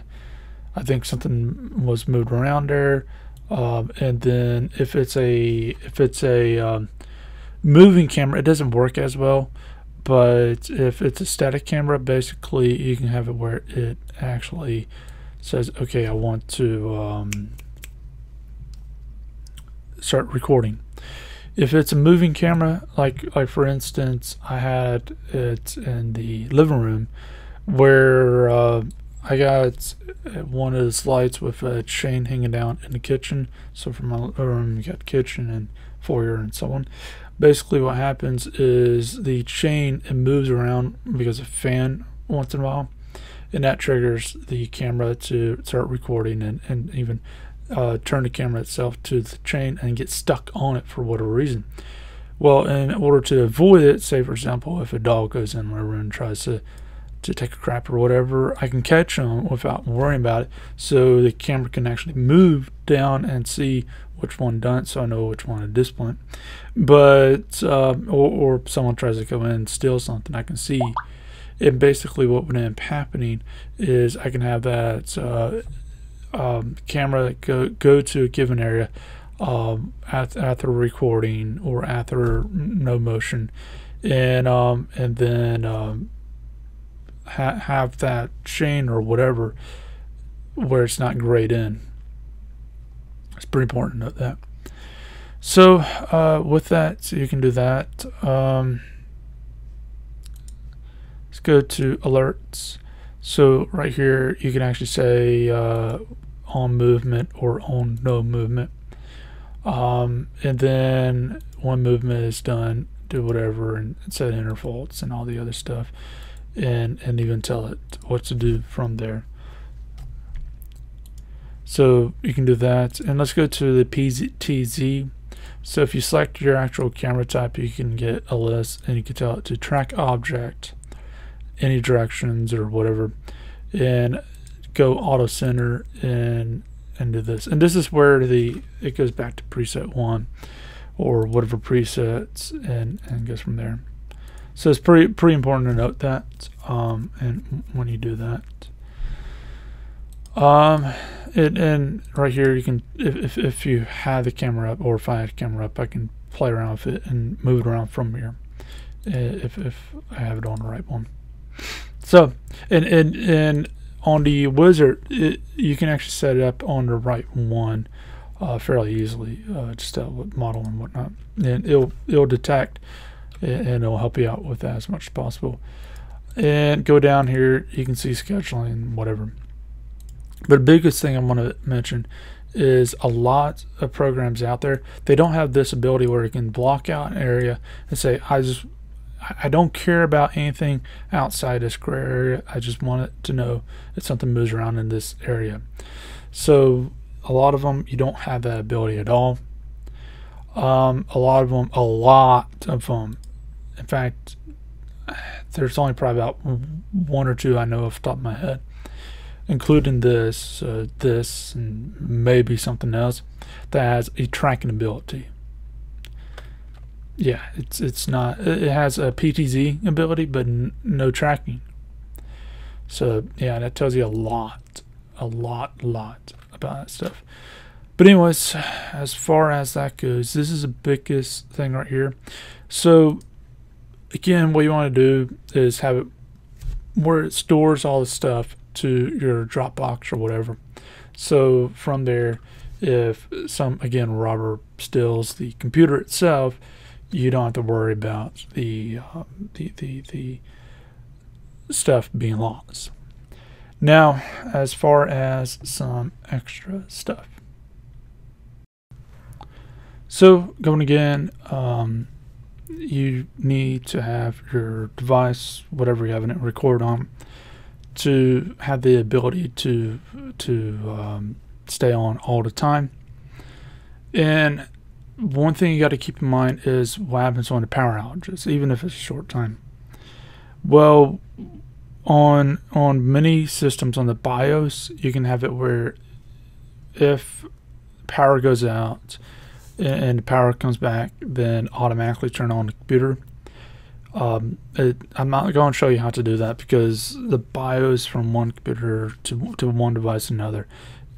I think something was moved around there um, and then if it's a if it's a um, moving camera, it doesn't work as well. But if it's a static camera, basically you can have it where it actually says, okay, I want to um, start recording. If it's a moving camera, like like for instance, I had it in the living room where uh, I got one of those lights with a chain hanging down in the kitchen. So from my room, you got kitchen and foyer and so on. Basically, what happens is the chain it moves around because of fan once in a while, and that triggers the camera to start recording and, and even uh, turn the camera itself to the chain and get stuck on it for whatever reason. Well, in order to avoid it, say for example, if a dog goes in my room and tries to to take a crap or whatever, I can catch them without worrying about it. So the camera can actually move down and see which one done so I know which one to discipline. But uh, or, or someone tries to go in and steal something, I can see. And basically, what would end up happening is I can have that uh, um, camera go go to a given area um, after recording or after no motion, and um, and then um, ha have that chain or whatever where it's not grayed in. It's pretty important to note that. So uh, with that, so you can do that. Um, let's go to alerts. So right here, you can actually say uh, on movement or on no movement. Um, and then one movement is done, do whatever and set intervals and all the other stuff and, and even tell it what to do from there. So you can do that. And let's go to the PTZ. So if you select your actual camera type, you can get a list and you can tell it to track object, any directions or whatever, and go auto center and and do this. And this is where the it goes back to preset one or whatever presets and and goes from there. So it's pretty pretty important to note that um, and when you do that. Um, it, and right here you can if, if, if you had the camera up or if I had the camera up I can play around with it and move it around from here if, if I have it on the right one. So and and and on the wizard, it, you can actually set it up on the right one uh, fairly easily, uh, just with model and whatnot. And it'll it'll detect and it'll help you out with that as much as possible. And go down here, you can see scheduling, whatever. But the biggest thing I want to mention is a lot of programs out there, they don't have this ability where you can block out an area and say, I just I don't care about anything outside this square area. I just want it to know that something moves around in this area. So a lot of them, you don't have that ability at all. Um, a lot of them, a lot of them. In fact, there's only probably about one or two I know off the top of my head, including this, uh, this, and maybe something else that has a tracking ability. Yeah, it's it's not. It has a PTZ ability, but no tracking. So yeah, that tells you a lot, a lot, lot about that stuff. But anyways, as far as that goes, this is the biggest thing right here. So again, what you want to do is have it where it stores all the stuff to your Dropbox or whatever. So from there, if some again robber steals the computer itself, you don't have to worry about the uh, the, the the stuff being lost. Now, as far as some extra stuff. So going again, um, you need to have your device, whatever you have it record on, to have the ability to to um, stay on all the time. And one thing you got to keep in mind is what happens on the power outages, even if it's a short time. Well, on on many systems on the BIOS, you can have it where if power goes out and the power comes back, then automatically turn on the computer. Um, it, I'm not going to show you how to do that because the BIOS from one computer to, to one device another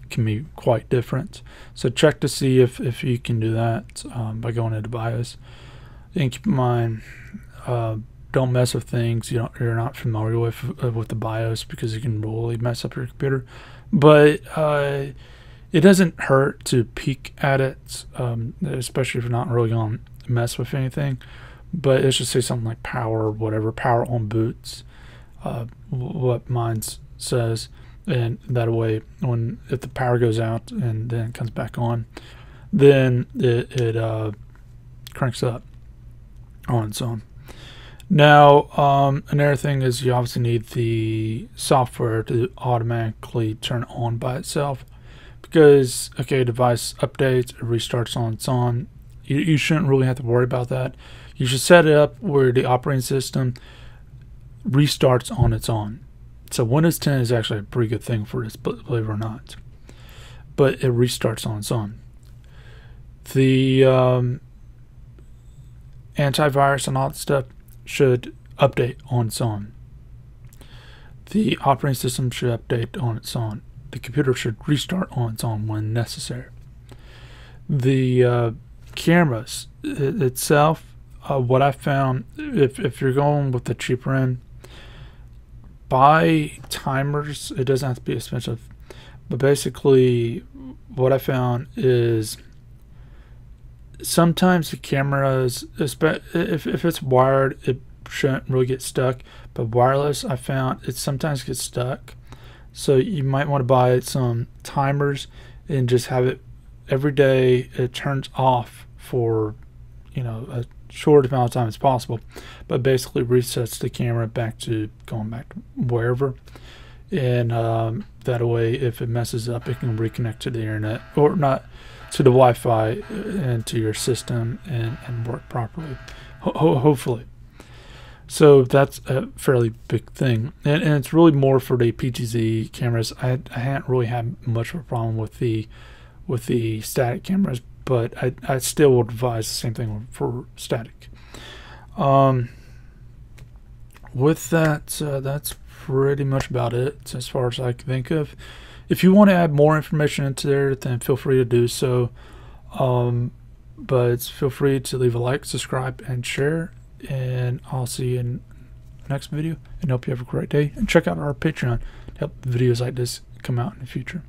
can be quite different. So check to see if, if you can do that um, by going into BIOS. And keep in mind, uh, don't mess with things you you're not familiar with uh, with the BIOS because it can really mess up your computer. But uh, it doesn't hurt to peek at it, um, especially if you're not really going to mess with anything. But let's just say something like power or whatever, power on boots, uh, what mine says. And that way, when if the power goes out and then it comes back on, then it, it uh, cranks up on its own. Now, um, another thing is you obviously need the software to automatically turn on by itself because, okay, device updates, it restarts on its own. You, you shouldn't really have to worry about that. You should set it up where the operating system restarts on its own. So Windows 10 is actually a pretty good thing for this, believe it or not. But it restarts on its own. The um, antivirus and all that stuff should update on its own. The operating system should update on its own. The computer should restart on its own when necessary. The uh, cameras itself, uh, what I found, if, if you're going with the cheaper end, buy timers. It doesn't have to be expensive. But basically, what I found is sometimes the cameras, if, if it's wired, it shouldn't really get stuck. But wireless, I found it sometimes gets stuck. So you might want to buy some timers and just have it every day. It turns off for, you know, a short amount of time as possible, but basically resets the camera back to going back to wherever. And um, that way, if it messes up, it can reconnect to the internet or not to the Wi-Fi and to your system and, and work properly. Ho- hopefully. So that's a fairly big thing, and, and it's really more for the PTZ cameras. I, I hadn't really had much of a problem with the with the static cameras, but I, I still would advise the same thing for static. Um, with that, uh, that's pretty much about it as far as I can think of. If you want to add more information into there, then feel free to do so. Um, but feel free to leave a like, subscribe, and share. And I'll see you in the next video. And hope you have a great day. And check out our Patreon to help videos like this come out in the future.